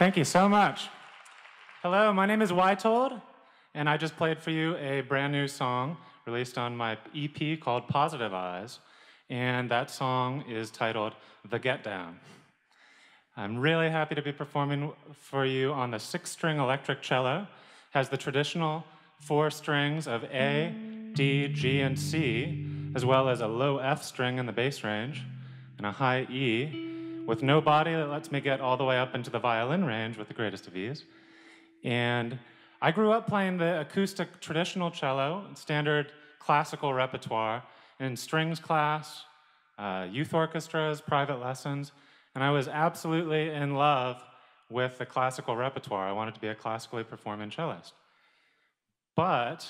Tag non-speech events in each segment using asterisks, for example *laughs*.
Thank you so much. Hello, my name is Wytold, and I just played for you a brand new song released on my EP called Positive Eyes, and that song is titled The Get Down. I'm really happy to be performing for you on the six string electric cello. Has the traditional four strings of A, D, G, and C, as well as a low F string in the bass range and a high E with no body that lets me get all the way up into the violin range with the greatest of ease. And I grew up playing the acoustic traditional cello, standard classical repertoire, in strings class, uh, youth orchestras, private lessons, and I was absolutely in love with the classical repertoire. I wanted to be a classically performing cellist. But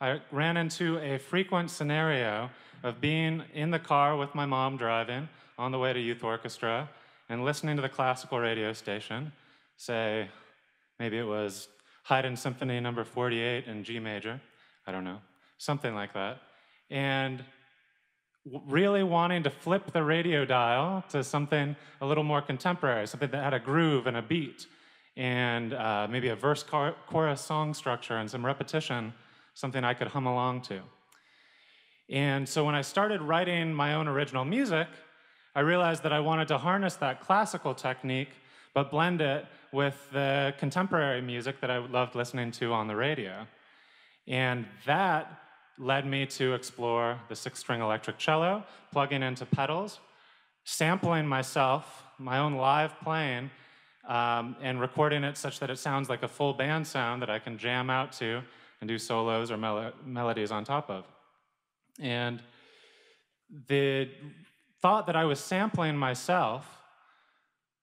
I ran into a frequent scenario of being in the car with my mom driving on the way to youth orchestra and listening to the classical radio station, say, maybe it was Haydn Symphony number 48 in G major, I don't know, something like that, and really wanting to flip the radio dial to something a little more contemporary, something that had a groove and a beat, and uh, maybe a verse chorus song structure and some repetition, something I could hum along to. And so when I started writing my own original music, I realized that I wanted to harness that classical technique, but blend it with the contemporary music that I loved listening to on the radio. And that led me to explore the six string electric cello, plugging into pedals, sampling myself, my own live playing, um, and recording it such that it sounds like a full band sound that I can jam out to and do solos or mel melodies on top of. And the thought that I was sampling myself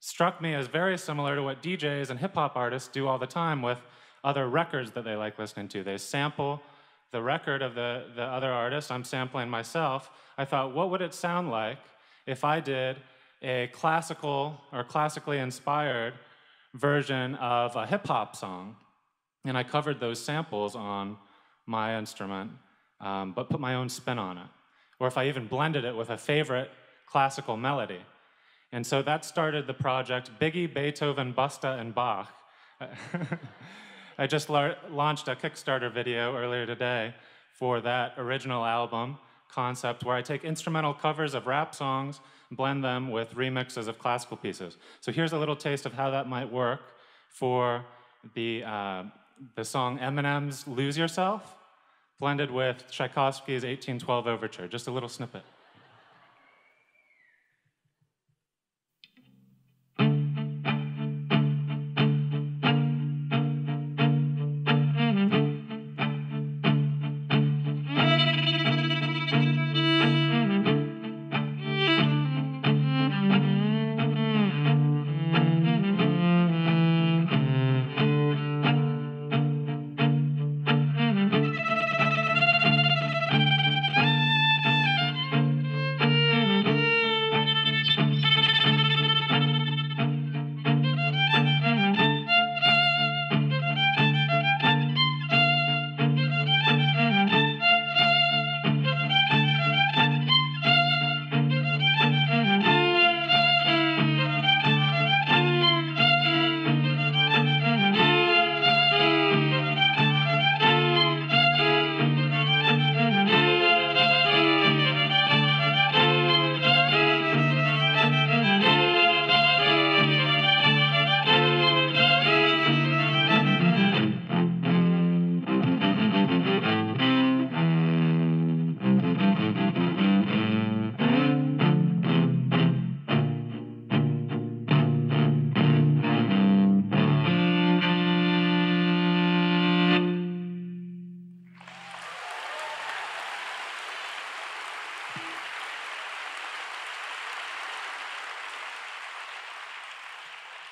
struck me as very similar to what DJs and hip hop artists do all the time with other records that they like listening to. They sample the record of the, the other artist, I'm sampling myself. I thought, what would it sound like if I did a classical or classically inspired version of a hip hop song? And I covered those samples on my instrument, um, but put my own spin on it. Or if I even blended it with a favorite classical melody. And so that started the project Biggie, Beethoven, Busta, and Bach. *laughs* I just la launched a Kickstarter video earlier today for that original album concept where I take instrumental covers of rap songs blend them with remixes of classical pieces. So here's a little taste of how that might work for the, uh, the song Eminem's Lose Yourself, blended with Tchaikovsky's 1812 Overture, just a little snippet.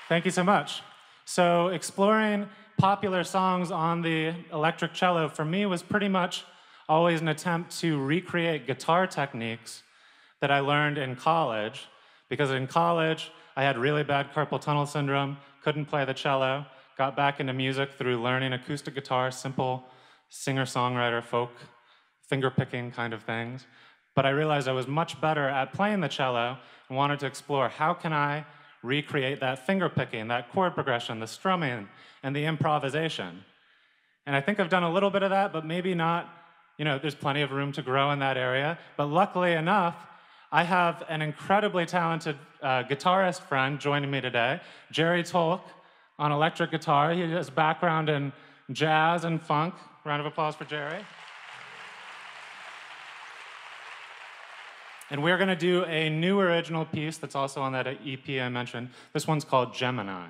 Thank you so much. So exploring popular songs on the electric cello for me was pretty much always an attempt to recreate guitar techniques that I learned in college. Because in college, I had really bad carpal tunnel syndrome, couldn't play the cello, got back into music through learning acoustic guitar, simple singer-songwriter, folk, finger-picking kind of things. But I realized I was much better at playing the cello and wanted to explore how can I recreate that finger picking, that chord progression, the strumming, and the improvisation. And I think I've done a little bit of that, but maybe not, you know, there's plenty of room to grow in that area. But luckily enough, I have an incredibly talented uh, guitarist friend joining me today, Jerry Tolk on electric guitar. He has background in jazz and funk. Round of applause for Jerry. And we're going to do a new original piece that's also on that EP I mentioned. This one's called Gemini.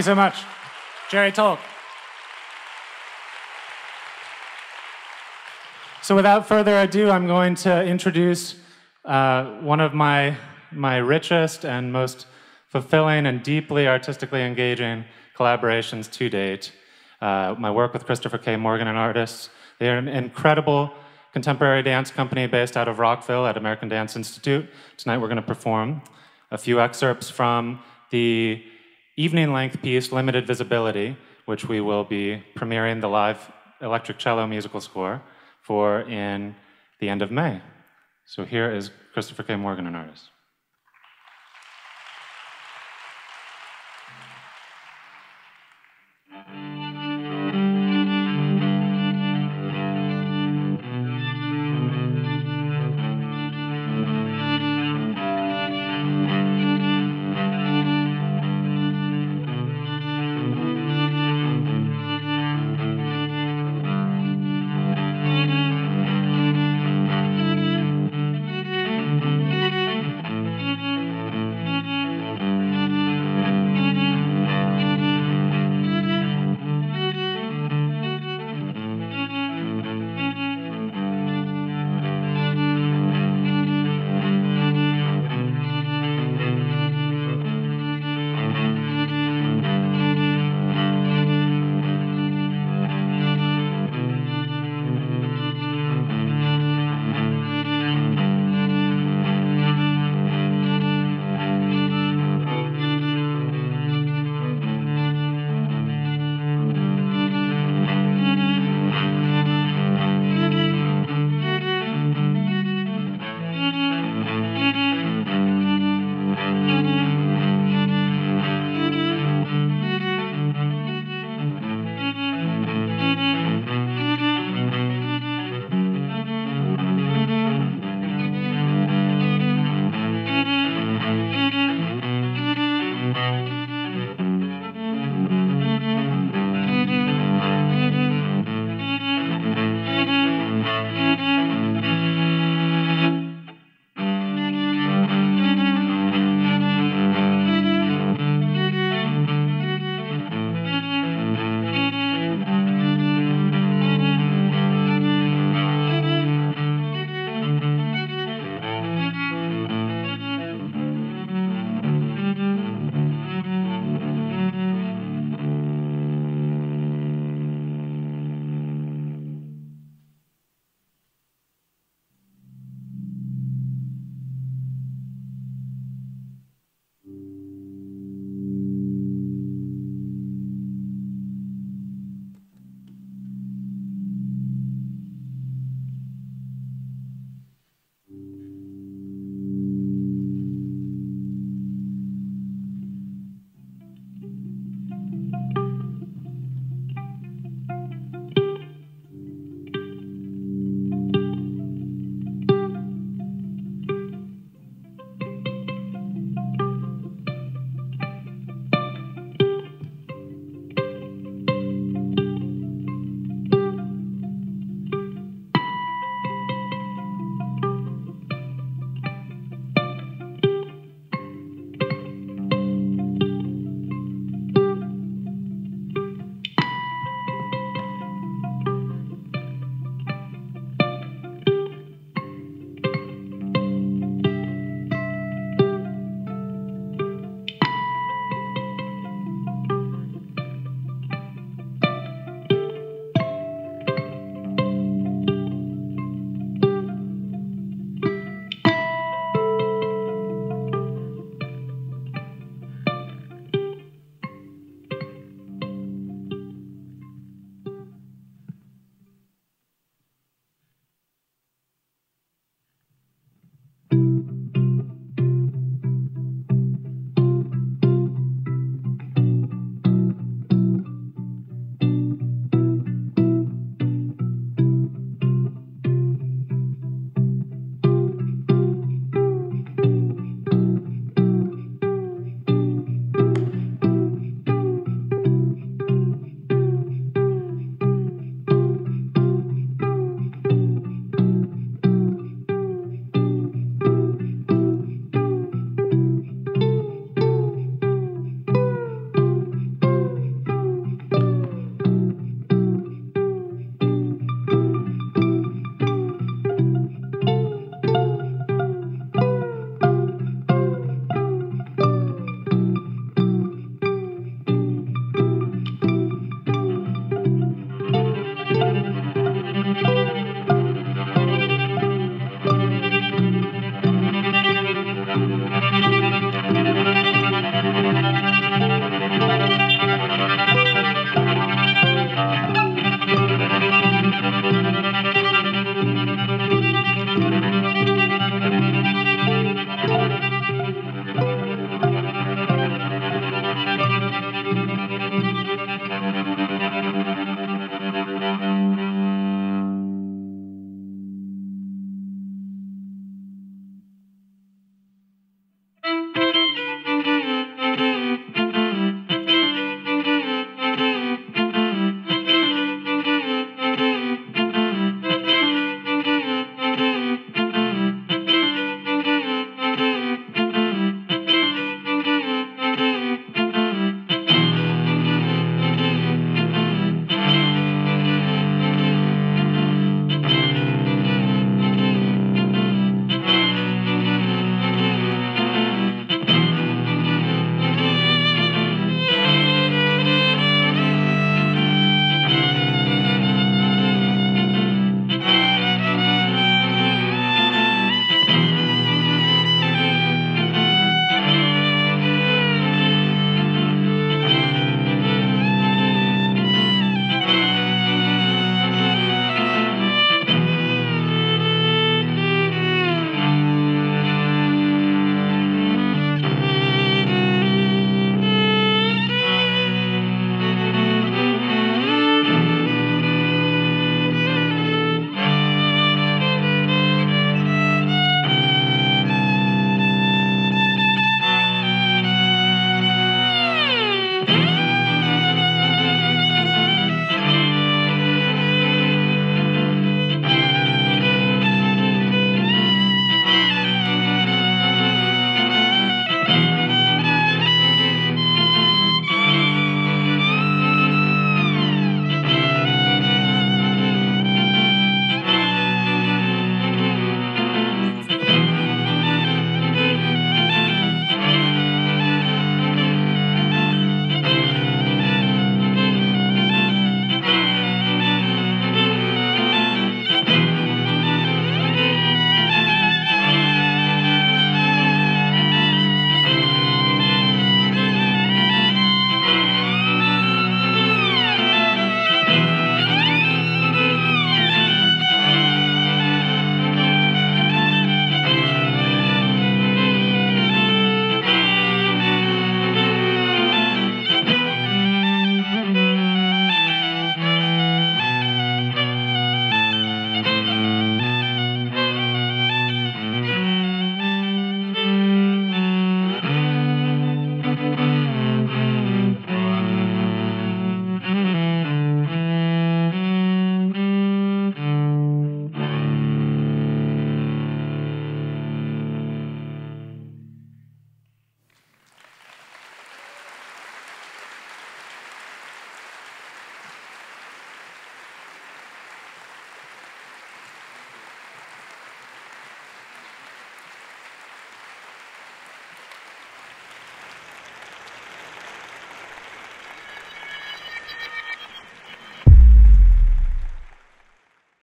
so much. Jerry Tolk. So without further ado, I'm going to introduce uh, one of my, my richest and most fulfilling and deeply artistically engaging collaborations to date. Uh, my work with Christopher K. Morgan and artists. They are an incredible contemporary dance company based out of Rockville at American Dance Institute. Tonight we're going to perform a few excerpts from the evening length piece, Limited Visibility, which we will be premiering the live electric cello musical score for in the end of May. So here is Christopher K. Morgan, an artist.